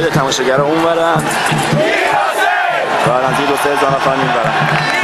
شاید تماشاگر اون برن. و رنزی دو سه هزار نفر این برن